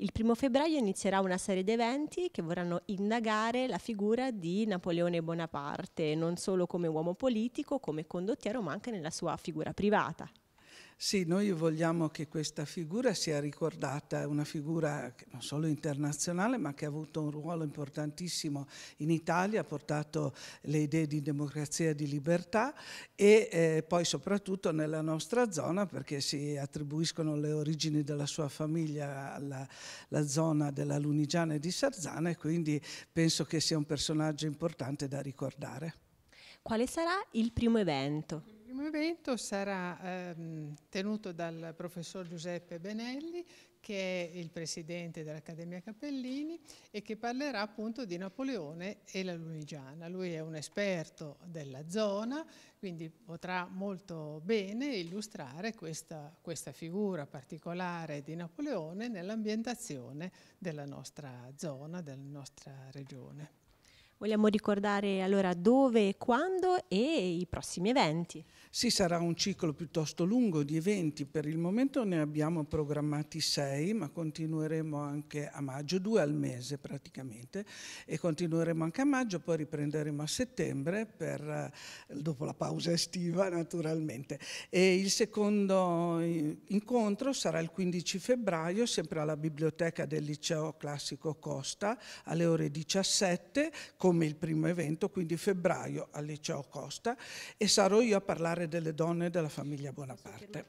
Il primo febbraio inizierà una serie di eventi che vorranno indagare la figura di Napoleone Bonaparte, non solo come uomo politico, come condottiero, ma anche nella sua figura privata. Sì, noi vogliamo che questa figura sia ricordata, una figura non solo internazionale ma che ha avuto un ruolo importantissimo in Italia, ha portato le idee di democrazia e di libertà e eh, poi soprattutto nella nostra zona perché si attribuiscono le origini della sua famiglia alla, zona della Lunigiana e di Sarzana e quindi penso che sia un personaggio importante da ricordare. Quale sarà il primo evento? Evento sarà ehm, tenuto dal professor Giuseppe Benelli, che è il presidente dell'Accademia Cappellini e che parlerà appunto di Napoleone e la Lunigiana. Lui è un esperto della zona, quindi potrà molto bene illustrare questa, questa figura particolare di Napoleone nell'ambientazione della nostra zona, della nostra regione. Vogliamo ricordare allora dove, quando e i prossimi eventi. Sì, sarà un ciclo piuttosto lungo di eventi, per il momento ne abbiamo programmati sei, ma continueremo anche a maggio, due al mese praticamente, e continueremo anche a maggio, poi riprenderemo a settembre per, eh, dopo la pausa estiva naturalmente. E il secondo incontro sarà il 15 febbraio, sempre alla biblioteca del liceo classico Costa, alle ore 17, come il primo evento, quindi febbraio al liceo Costa, e sarò io a parlare delle donne della famiglia Bonaparte.